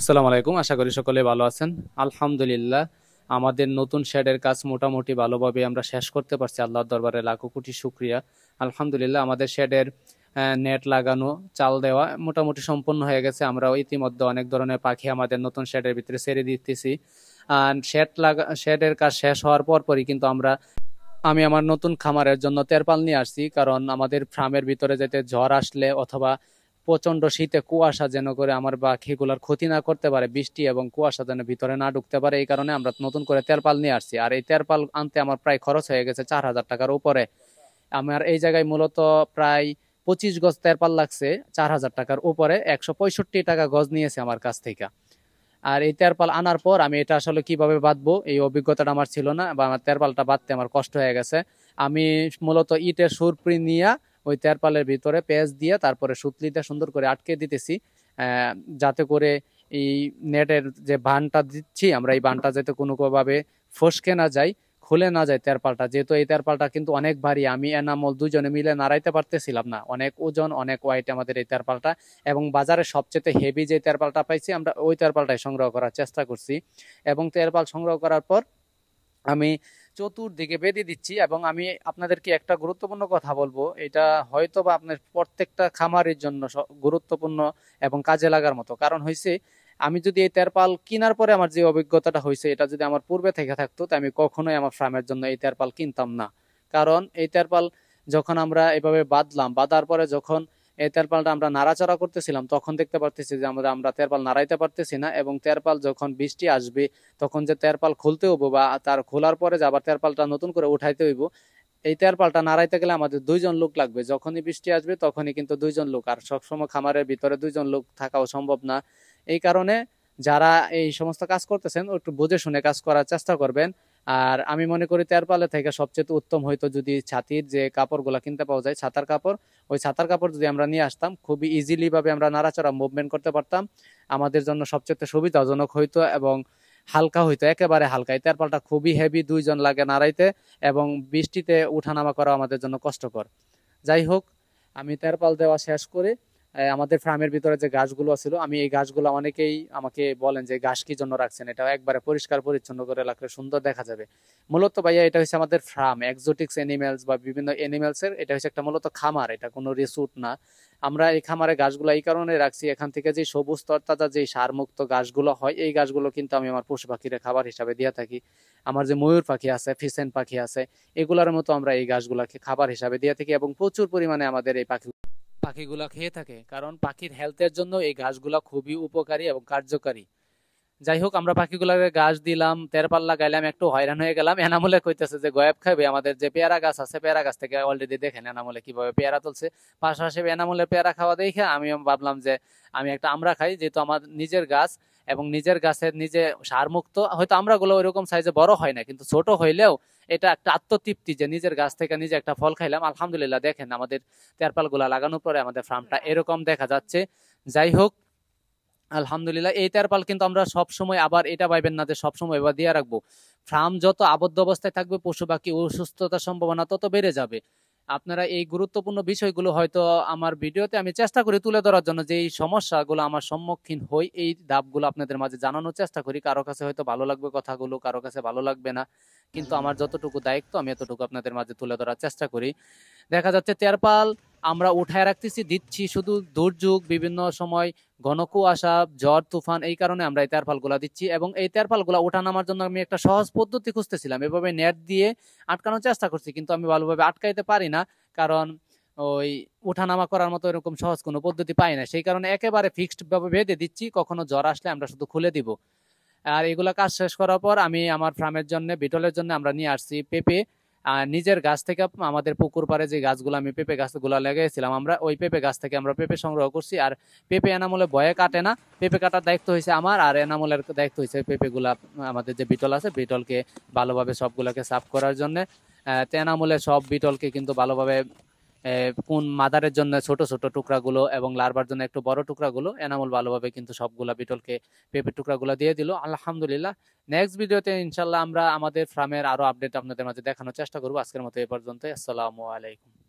আসসালামু আলাইকুম, আশা করি সকলে ভালো আছেন। আলহামদুলিল্লাহ, আমাদের নতুন শেডের কাজ মোটামুটি ভালোভাবে আমরা শেষ করতে পারছি। আল্লাহর দরবারে লাখো কোটি শুক্রিয়া। আলহামদুলিল্লাহ, আমাদের শেডের নেট লাগানো, চাল দেওয়া মোটামুটি সম্পূর্ণ হয়ে গেছে। আমরা ইতিমধ্যে অনেক ধরনের পাখি আমাদের নতুন শেডের ভিতরে ছেড়ে দিতেছি। আর শেড লাগা, শেডের কাজ শেষ হওয়ার পর পরই কিন্তু আমরা, আমি আমার নতুন খামারের জন্য তেরপাল নিয়ে আসছি। কারণ আমাদের ফার্মের ভিতরে যেতে ঝড় আসলে অথবা প্রচণ্ড শীতে কুয়াশা যেন করে আমার পাখিগুলোর ক্ষতি না করতে পারে, বৃষ্টি এবং কুয়াশা যেন ভিতরে না ঢুকতে পারে, এই কারণে আমরা নতুন করে তেরপাল নিয়ে আসছি। আর এই তেরপাল আনতে আমার প্রায় খরচ হয়ে গেছে চার হাজার টাকার উপরে। আমার এই জায়গায় মূলত প্রায় পঁচিশ গজ তেরপাল লাগছে চার হাজার টাকার উপরে, একশো পঁয়ষট্টি টাকা গজ নিয়েছে আমার কাছ থেকে। আর এই তেরপাল আনার পর আমি এটা আসলে কীভাবে বাঁধবো, এই অভিজ্ঞতাটা আমার ছিল না, বা আমার তেরপালটা বাঁধতে আমার কষ্ট হয়ে গেছে। আমি মূলত ইটের সুরপ্রি নিয়ে ওই তেরপালের ভিতরে পেঁয়াজ দিয়ে তারপরে সুতলিতে সুন্দর করে আটকে দিতেছি। যাতে করে এই নেটের যে বানটা দিচ্ছি, আমরা এই বানটা যাতে কোনোভাবে ফসকে না যায়, খুলে না যায় তেরপালটা। যেহেতু এই তেরপালটা কিন্তু অনেক ভারী, আমি এনামল দুজনে মিলে নাড়াইতে পারতেছিলাম না। অনেক ওজন, অনেক ওয়াইট আমাদের এই তেরপালটা। এবং বাজারে সবচেয়ে হেভি যে তেরপালটা পাইছি, আমরা ওই তেরপালটাই সংগ্রহ করার চেষ্টা করছি। এবং তেরপাল সংগ্রহ করার পর আমি চতুর্দিকে বেঁধে দিচ্ছি এবং আমি আপনাদেরকে একটা গুরুত্বপূর্ণ কথা বলব। এটা হয়তো বা আপনার প্রত্যেকটা খামারের জন্য গুরুত্বপূর্ণ এবং কাজে লাগার মতো। কারণ হয়েছে আমি যদি এই তেরপাল কেনার পরে আমার যে অভিজ্ঞতাটা হয়েছে এটা যদি আমার পূর্বে থেকে থাকতো, তো আমি কখনোই আমার ফার্মের জন্য এই তেরপাল কিনতাম না। কারণ এই তেরপাল যখন আমরা এভাবে বাঁধলাম, বাঁধার পরে যখন এই তেরপালটা আমরা নাড়াচাড়া করতেছিলাম, তখন দেখতে পারতেছি যে আমরা আমরা তেরপাল নাড়াইতে পারতেছি না এবং তেরপাল যখন বৃষ্টি আসবে, তখন যে তেরপাল খুলতে হইব বা তার খোলার পরে যে আবার তেরপালটা নতুন করে উঠাইতে হইব, এই তেরপালটা নাড়াইতে গেলে আমাদের দুইজন লোক লাগবে। যখনই বৃষ্টি আসবে, তখনই কিন্তু দুইজন লোক, আর সবসময় খামারের ভিতরে দুইজন লোক থাকাও সম্ভব না। এই কারণে যারা এই সমস্ত কাজ করতেছেন, একটু বুঝে শুনে কাজ করার চেষ্টা করবেন। আর আমি মনে করি তেরপালে থেকে সবচেয়ে উত্তম হয়তো যদি ছাতির যে কাপড়গুলো কিনতে পাওয়া যায়, ছাতার কাপড়। ওই ছাতার কাপড় যদি আমরা নিয়ে আসতাম, খুবই ইজিলিভাবে আমরা নাড়াচড়া মুভমেন্ট করতে পারতাম। আমাদের জন্য সবচেয়ে সুবিধাজনক হইতো এবং হালকা হইতো, একেবারে হালকা। এই তেরপালটা খুবই হেভি দুইজন লাগে নাড়াইতে এবং বৃষ্টিতে উঠানামা করা আমাদের জন্য কষ্টকর। যাই হোক, আমি তেরপাল দেওয়া শেষ করে। আমাদের ফার্মের ভিতরে যে গাছগুলো ছিল, আমি এই গাছগুলো অনেকেই আমাকে বলেন যে গাছ কি জন্য রাখছেন? এটা একবারে পরিষ্কার পরিচ্ছন্ন করে রাখলে সুন্দর দেখা যাবে। মূলত ভাইয়া, এটা হচ্ছে আমাদের ফার্ম এক্সোটিক্স এনিমেলস বা বিভিন্ন এনিমেলস এর, এটা হচ্ছে একটা মূলত খামার, এটা কোনো রিসুট না। আমরা এই খামারে গাছগুলো এই কারণে রাখছি, এখান থেকে যে সবুজ তরতাজা যে সারমুক্ত গাছগুলো হয়, এই গাছগুলো কিন্তু আমি আমার পশু পাখির খাবার হিসাবে দিয়ে থাকি। আমার যে ময়ূর পাখি আছে, ফিসেন পাখি আছে, এগুলোর মতো আমরা এই গাছগুলোকে খাবার হিসাবে দিয়ে থাকি এবং প্রচুর পরিমাণে আমাদের এই পাখি পাখিগুলা খেয়ে থাকে, কারণ পাখির হেলথের জন্য এই গাছগুলো খুবই উপকারী এবং কার্যকারী। যাই হোক, আমরা পাখিগুলাকে গাছ দিলাম তেরপাল গাইলাম, একটু হয়রান হয়ে গেলাম। এনামলে কইতেছে যে, গয়েব খাবে আমাদের যে পেয়ারা গাছ আছে, পেয়ারা গাছ থেকে অলরেডি দেখেন এনামলে কীভাবে পেয়ারা তুলছে। পাশাপাশি এনামলে পেয়ারা খাওয়া দেখে আমি ভাবলাম যে, আমি একটা আমরা খাই, যেহেতু আমার নিজের গাছ এবং নিজের গাছের নিজে সারমুক্ত হয়তো আমরা গুলো ওইরকম সাইজে বড় হয় না কিন্তু ছোট হইলেও এটা একটা আত্মতৃপ্তি যে নিজের গাছ থেকে নিজে একটা ফল খাইলাম আলহামদুলিল্লাহ দেখেন আমাদের তেরপালগুলা লাগানোর পরে আমাদের ফার্মটা এরকম দেখা যাচ্ছে। যাই হোক আলহামদুলিল্লাহ এই তেরপাল কিন্তু আমরা সব সময় আবার এটা পাইবেন না যে সবসময় এবার দিয়ে রাখব। ফার্ম যত আবদ্ধ অবস্থায় থাকবে পশু পাখি অসুস্থতার সম্ভাবনা তত বেড়ে যাবে। আপনারা এই গুরুত্বপূর্ণ বিষয়গুলো হয়তো আমার ভিডিওতে আমি চেষ্টা করি তুলে ধরার জন্য যে এই সমস্যাগুলো আমার সম্মুখীন হই, এই ধাপগুলো আপনাদের মাঝে জানানোর চেষ্টা করি। কারও কাছে হয়তো ভালো লাগবে কথাগুলো, কারও কাছে ভালো লাগবে না। কিন্তু আমার যতটুকু দায়িত্ব আমি এতটুকু আপনাদের মাঝে তুলে ধরার চেষ্টা করি। দেখা যাচ্ছে তেরপাল আমরা উঠায় রাখতেছি, দিচ্ছি শুধু দুর্যোগ, বিভিন্ন সময় ঘন কুয়াশা ঝড়, তুফান, এই কারণে আমরা এই তেরপালগুলা দিচ্ছি এবং এই তেরপালগুলা ওঠা নামার জন্য আমি একটা সহজ পদ্ধতি খুঁজতেছিলাম। এভাবে নেট দিয়ে আটকানোর চেষ্টা করছি, কিন্তু আমি ভালোভাবে আটকাইতে পারি না, কারণ ওই ওঠানামা করার মতো এরকম সহজ কোনো পদ্ধতি পাই না। সেই কারণে একেবারে ফিক্সড ভাবে বেঁধে দিচ্ছি, কখনো জ্বর আসলে আমরা শুধু খুলে দিব। আর এগুলা কাজ শেষ করার পর আমি আমার ফার্মের জন্য, বিটলের জন্য আমরা নিয়ে আসছি পেঁপে। নিজের গাছ থেকে আমাদের পুকুর পাড়ে যে গাছগুলো আমি পেঁপে গাছগুলো লাগিয়েছিলাম আমরা ওই পেঁপে গাছ থেকে আমরা পেঁপে সংগ্রহ করছি। আর পেঁপে এনামলে বয়ে কাটে না, পেঁপে কাটার দায়িত্ব হয়েছে আমার, আর এনামলের দায়িত্ব হয়েছে পেঁপেগুলা, আমাদের যে বিটল আছে, বিটলকে ভালোভাবে সবগুলোকে সাফ করার জন্য। তেনামূলে সব বিটলকে কিন্তু ভালোভাবে কোন মাদারের জন্য ছোট ছোট টুকরাগুলো এবং লার্বার জন্য একটু বড় টুকরাগুলো এনামল ভালোভাবে কিন্তু সবগুলা বিটলকে পেঁপের টুকরাগুলো দিয়ে দিল। আলহামদুলিল্লাহ। নেক্সট ভিডিওতে ইনশাল্লাহ আমরা আমাদের ফার্মের আরও আপডেট আপনাদের মাঝে দেখানোর চেষ্টা করব। আজকের মতো এ পর্যন্ত আসসালামু আলাইকুম।